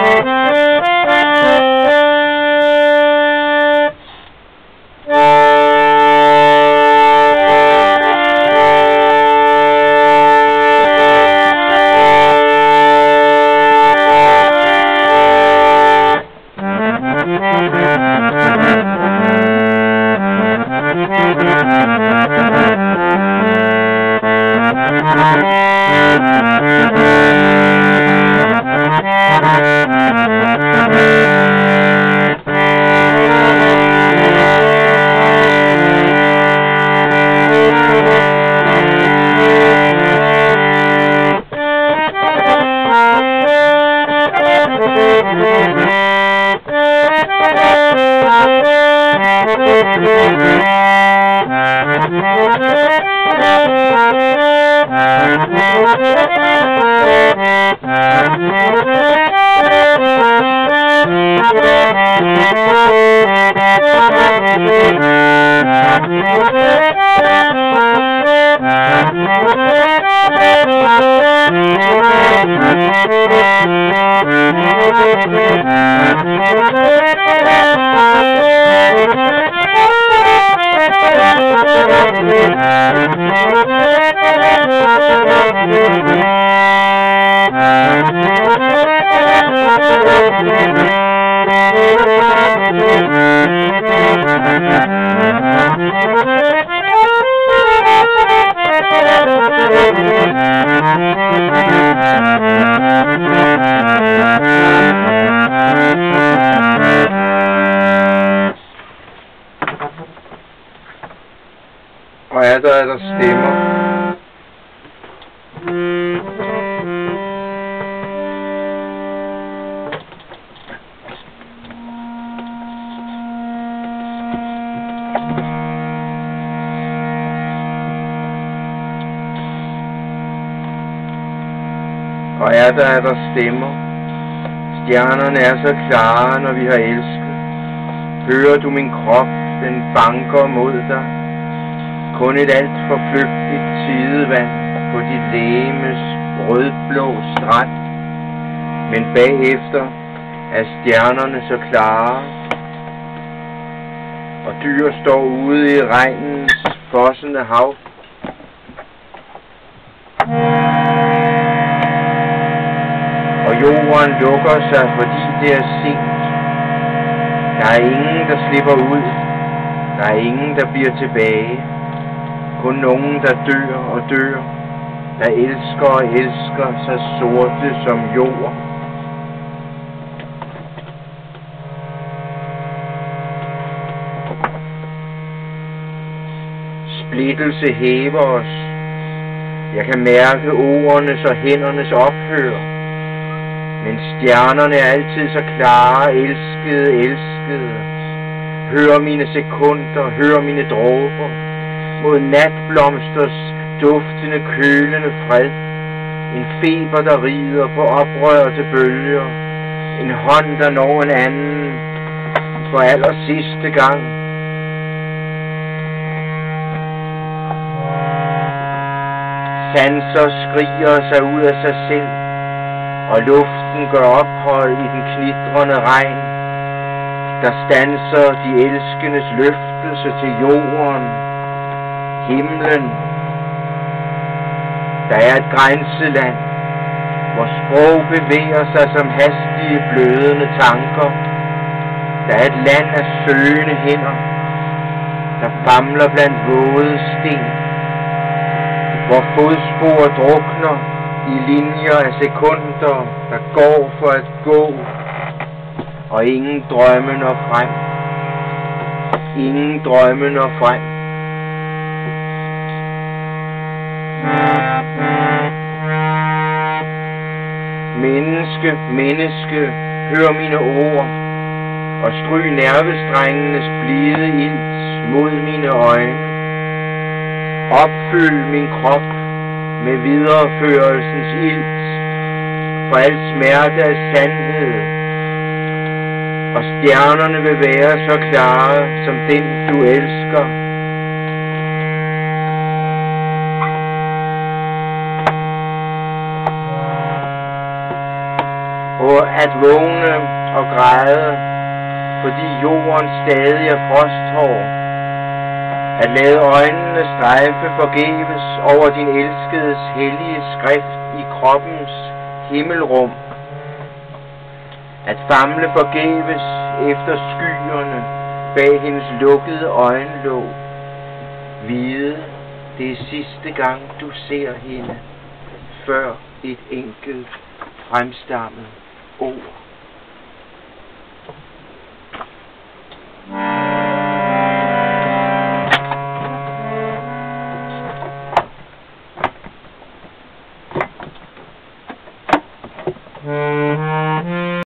Yeah. Og er der, er der stemmer. Og er der, er der stemmer. Stjernerne er så klare, når vi har elsket. Hører du min krop, den banker mod dig. Kun et alt for flygtigt tidevand på dit lægemes rødblå strand. Men bagefter er stjernerne så klare, og dyr står ude i regnens fossende hav. Og jorden lukker sig, fordi det er sent. Der er ingen, der slipper ud. Der er ingen, der bliver tilbage. Kun nogen, der dør og dør. Der elsker og elsker sig sorte som jord. Splittelse hæver os. Jeg kan mærke ordernes og hændernes ophør. Men stjernerne er altid så klare, elskede, elskede. Hør mine sekunder, hør mine dråber. Mod natblomsters duftende, kølende fred. En feber, der rider på oprørte bølger. En hånd, der når en anden for aller sidste gang. Sanser skriger sig ud af sig selv, og luften gør ophold i den knitrende regn, der stanser de elskendes løftelse til jorden, himlen. Der er et grænseland, hvor sprog bevæger sig som hastige blødende tanker. Der er et land af søgende hænder, der famler blandt våde sten, hvor fodspor drukner i linjer af sekunder, der går for at gå, og ingen drømme når frem. Ingen drømme når frem. Menneske, menneske, hør mine ord, og stryg nervestrengenes blide ild mod mine øjne. Opfyld min krop med videreførelsens ild, for al smerte er sandhed, og stjernerne vil være så klare som den du elsker. At vågne og græde, fordi jorden stadig er frosthår, at lade øjnene strejfe forgæves over din elskedes hellige skrift i kroppens himmelrum. At famle forgæves efter skyerne bag hendes lukkede øjenlåg. vide, det er sidste gang, du ser hende, før et enkelt fremstammet ord